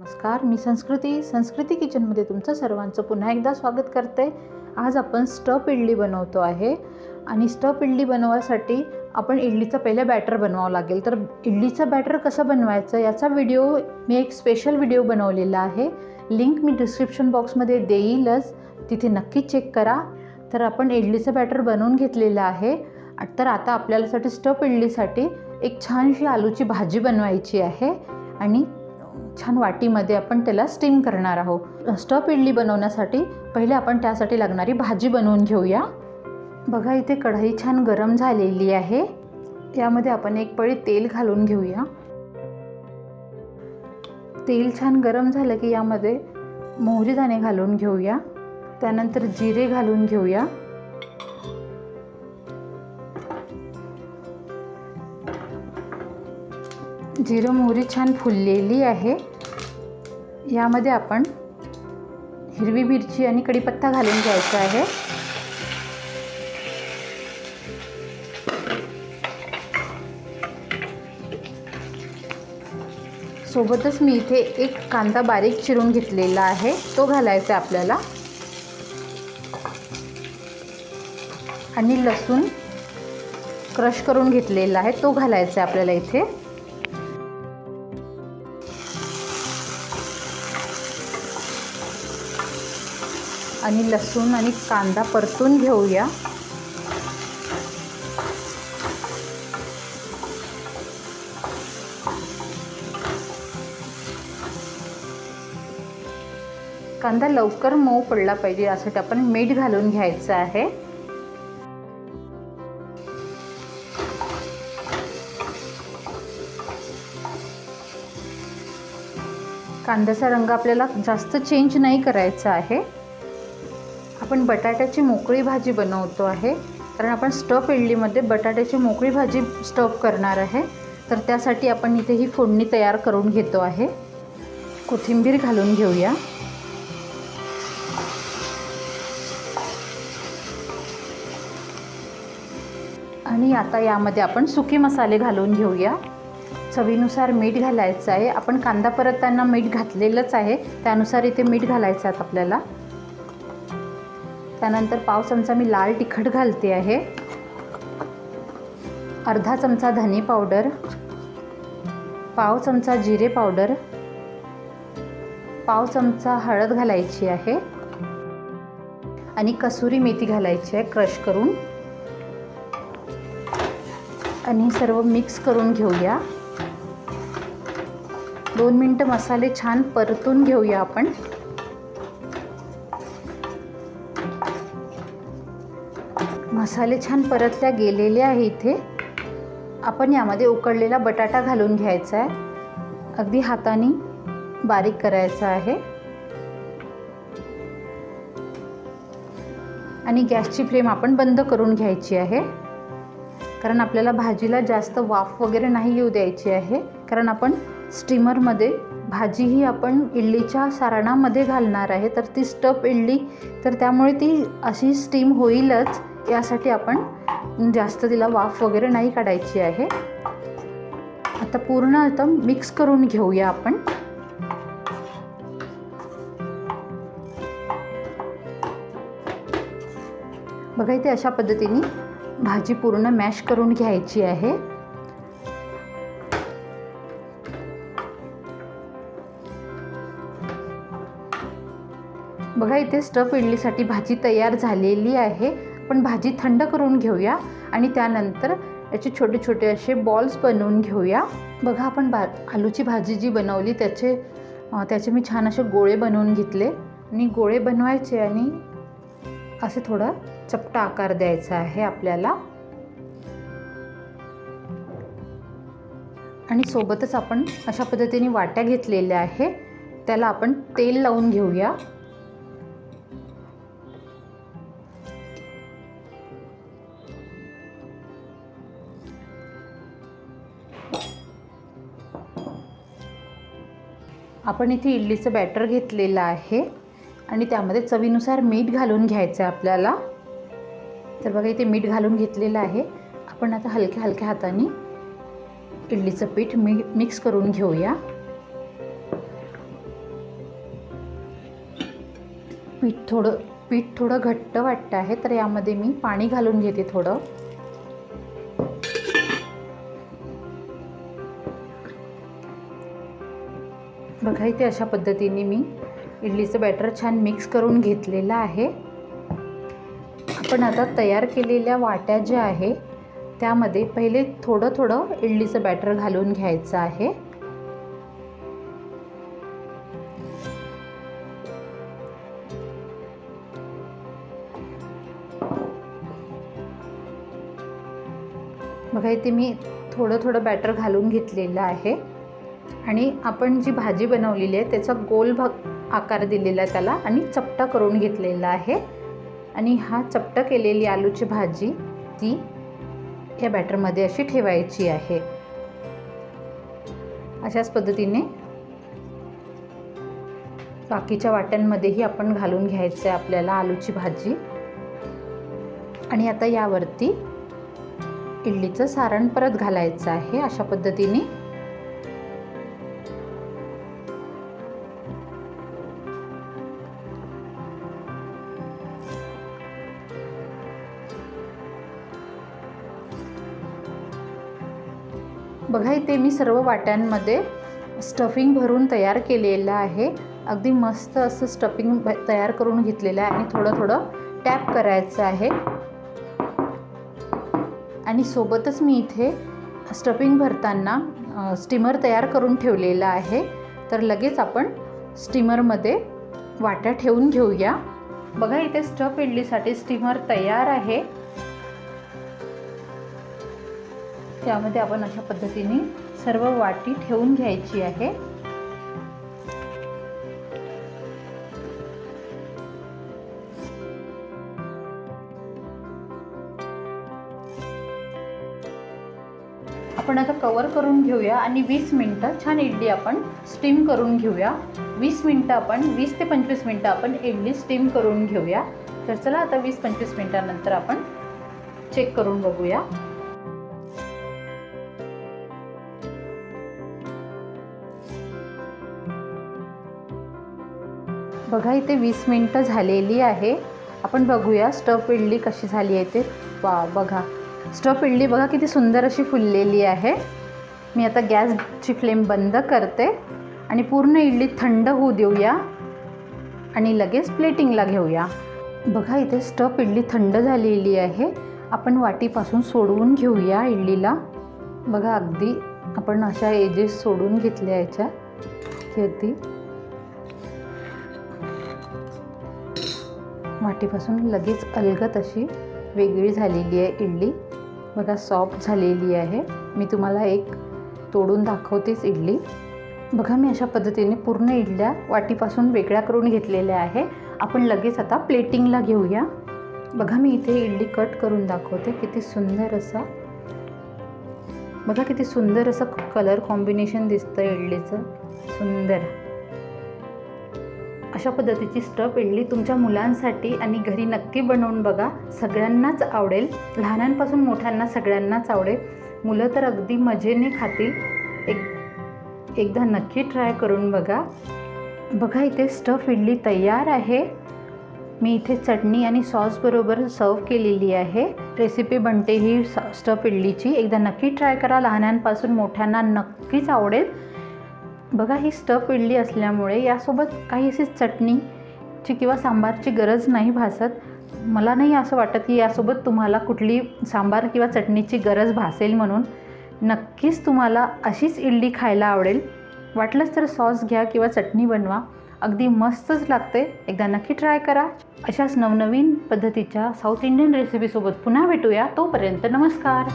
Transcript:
नमस्कार मी संस्कृती. संस्कृती किचनमध्ये तुमचं सर्वांचं पुन्हा एकदा स्वागत करते. आज आपण स्टफ इडली बनवतो आहे आणि स्टफ इडली बनवायसाठी आपण इडलीचं पहिलं बॅटर बनवावं लागेल. तर इडलीचं बॅटर कसं बनवायचं याचा व्हिडिओ मी एक स्पेशल व्हिडिओ बनवलेला आहे. लिंक मी डिस्क्रिप्शन बॉक्समध्ये देईलच. तिथे नक्की चेक करा. तर आपण इडलीचं बॅटर बनवून घेतलेलं आहे. तर आता आपल्यासाठी स्टफ इडलीसाठी एक छानशी आलूची भाजी बनवायची आहे आणि छान वाटीमध्ये आपण त्याला स्टीम करणार आहोत. स्टफ इडली बनवण्यासाठी पहिले आपण त्यासाठी लागणारी भाजी बनवून घेऊया. बघा इथे कढई छान गरम झालेली आहे. यामध्ये आपण एक पळी तेल घालून घेऊया. तेल छान गरम झालं की यामध्ये मोहरी दाणे घालून घेऊया. त्यानंतर जिरे घालून घेऊया. जिरं मोहरी छान फुललेली आहे. यामध्ये आपण हिरवी मिरची आणि कढीपत्ता घालून घ्यायचा आहे. सोबतच मी इथे एक कांदा बारीक चिरून घेतलेला आहे. तो घालायचा आपल्याला. आणि लसूण क्रश करून घेतलेला आहे. तो घालायचा आहे आपल्याला इथे. आणि लसूण आणि कांदा परतून घेऊया. कांदा लवकर मऊ पडला पाहिजे यासाठी आपण मीठ घालून घ्यायचं आहे. कांद्याचा रंग आपल्याला जास्त चेंज नाही करायचा आहे. आपण बटाट्याची मोकळी भाजी बनवतो आहे. कारण आपण स्टफ इडलीमध्ये बटाट्याची मोकळी भाजी स्टफ करणार आहे. तर त्यासाठी आपण इथे ही फोडणी तयार करून घेतो आहे. कोथिंबीर घालून घेऊया. आणि आता यामध्ये आपण सुके मसाले घालून घेऊया. चवीनुसार मीठ घालायचं आहे. आपण कांदा परतताना मीठ घातलेलंच आहे. त्यानुसार इथे मीठ घालायचं आहे आपल्याला. त्यानंतर पाव चमचा मी लाल तिखट घालते आहे. अर्धा चमचा धने पावडर. पाव चमचा जिरे पावडर. पाव चमचा हळद घालायची आहे. आणि कसुरी मेथी घालायची आहे क्रश करून. आणि सर्व मिक्स करून घेऊया. दोन मिनटं मसाले छान परतून घेऊया आपण. मसाले छान परतल्या गेलेले आहे इथे. आपण यामध्ये उकडलेला बटाटा घालून घ्यायचा आहे. अगदी हाताने बारीक करायचा आहे. आणि गॅसची फ्लेम आपण बंद करून घ्यायची आहे. कारण आपल्याला भाजीला जास्त वाफ वगैरे नाही येऊ द्यायची आहे. कारण आपण स्टीमरमध्ये भाजी ही आपण इडलीच्या सारणामध्ये घालणार आहे. तर ती स्टप इडली तर त्यामुळे ती अशी स्टीम होईलच. यासाठी आपण जास्त तिला वाफ वगैरे नाही काढायची आहे. आता पूर्ण आता मिक्स करून घेऊया आपण. बघा इथे अशा पद्धतीने भाजी पूर्ण मॅश करून घ्यायची आहे. बघा इथे स्टफ इडलीसाठी भाजी तयार झालेली आहे. आपण भाजी थंड करून घेऊया आणि त्यानंतर याचे छोटे छोटे असे बॉल्स बनवून घेऊया. बघा आपण बा आलूची भाजी जी बनवली त्याचे त्याचे मी छान असे गोळे बनवून घेतले. आणि गोळे बनवायचे आणि असे थोडा चपटा आकार द्यायचा आहे आपल्याला. आणि सोबतच आपण अशा पद्धतीने वाट्या घेतलेल्या आहे. त्याला आपण तेल लावून घेऊया. आपण इथे इडलीचं बॅटर घेतलेलं आहे. आणि त्यामध्ये चवीनुसार मीठ घालून घ्यायचं आहे आपल्याला. तर बघा इथे मीठ घालून घेतलेलं आहे. आपण आता हलक्या हलक्या हाताने इडलीचं पीठ मी मिक्स करून घेऊया. पीठ थोडं पीठ थोडं घट्ट वाटतं आहे तर यामध्ये मी पाणी घालून घेते थोडं. बघा इथे अशा पद्धतीने मी इडलीचं बॅटर छान मिक्स करून घेतलेलं आहे. आपण आता तयार केलेल्या वाट्या ज्या आहे त्यामध्ये पहिले थोडं थोडं इडलीचं बॅटर घालून घ्यायचं आहे. बघा इथे मी थोडं थोडं बॅटर घालून घेतलेलं आहे. आणि आपण जी भाजी बनवलेली आहे त्याचा गोल भाग आकार दिलेला आहे त्याला आणि चपटा करून घेतलेला आहे. आणि हा चपटा केलेली आलूची भाजी ती या बॅटरमध्ये अशी ठेवायची आहे. अशाच पद्धतीने बाकीच्या वाट्यांमध्येही आपण घालून घ्यायचं आहे आपल्याला आलूची भाजी. आणि आता यावरती इडलीचं सारण परत घालायचं आहे अशा पद्धतीने. बघा इथे मी सर्व वाट्यांमध्ये स्टफिंग भरून तयार केलेलं आहे. अगदी मस्त असं स्टफिंग तयार करून घेतलेलं आहे आणि थोडं थोडं टॅप करायचं आहे. आणि सोबतच मी इथे स्टफिंग भरताना स्टीमर तयार करून ठेवलेलं आहे. तर लगेच आपण स्टीमरमध्ये वाट्या ठेवून घेऊया. बघा इथे स्टफ इडलीसाठी स्टीमर तयार आहे. त्यामध्ये आपण अशा पद्धतीने सर्व वाटी ठेवून घ्यायची आहे. आपण आता कवर करून घेऊया आणि वीस मिनटं छान इडली आपण स्टीम करून घेऊया. वीस मिनटं आपण वीस ते पंचवीस मिनटं आपण इडली स्टीम करून घेऊया. तर चला आता वीस पंचवीस मिनटानंतर आपण चेक करून बघूया. बघा इथे वीस मिनटं झालेली आहे. आपण बघूया स्टफ इडली कशी झाली आहे ते. वा बघा. स्टफ इडली बघा किती सुंदर अशी फुललेली आहे. मी आता गॅसची फ्लेम बंद करते. आणि पूर्ण इडली थंड होऊ देऊया. आणि लगेच प्लेटिंगला घेऊया. बघा इथे स्टफ इडली थंड झालेली आहे. आपण वाटीपासून सोडवून घेऊया इडलीला. बघा अगदी आपण अशा एजेस सोडून घेतल्या याच्या. की अगदी वाटीपासून लगेच अलगत अशी वेगळी झालेली आहे इडली. बघा सॉफ्ट झालेली आहे. मी तुम्हाला एक तोडून दाखवतेच इडली. बघा मी अशा पद्धतीने पूर्ण इडल्या वाटीपासून वेगळ्या करून घेतलेल्या आहे. आपण लगेच आता प्लेटिंगला घेऊया. बघा मी इथे इडली कट करून दाखवते. किती सुंदर असा. बघा किती सुंदर असं कलर कॉम्बिनेशन दिसतं इडलीचं. सुंदर. अशा पद्धतीची स्टफ इडली तुमच्या मुलांसाठी आणि घरी नक्की बनवून बघा. सगळ्यांनाच आवडेल. लहानांपासून मोठ्यांना सगळ्यांनाच आवडेल. मुलं तर अगदी मजेने खातील. एक एकदा नक्की ट्राय करून बघा. बघा इथे स्टफ इडली तयार आहे. मी इथे चटणी आणि सॉसबरोबर सर्व केलेली आहे. रेसिपी बनते ही स्टफ इडलीची. एकदा नक्की ट्राय करा. लहानांपासून मोठ्यांना नक्कीच आवडेल. बघा ही स्टफ इडली असल्यामुळे यासोबत काही अशी चटणीची किंवा सांबारची गरज नाही भासत. मला नाही असं वाटत की यासोबत तुम्हाला कुठली सांबार किंवा चटणीची गरज भासेल म्हणून. नक्कीच तुम्हाला अशीच इडली खायला आवडेल. वाटलंच तर सॉस घ्या किंवा चटणी बनवा. अगदी मस्तच लागते. एकदा नक्की ट्राय करा. अशाच नवनवीन पद्धतीच्या साऊथ इंडियन रेसिपीसोबत पुन्हा भेटूया. तोपर्यंत नमस्कार.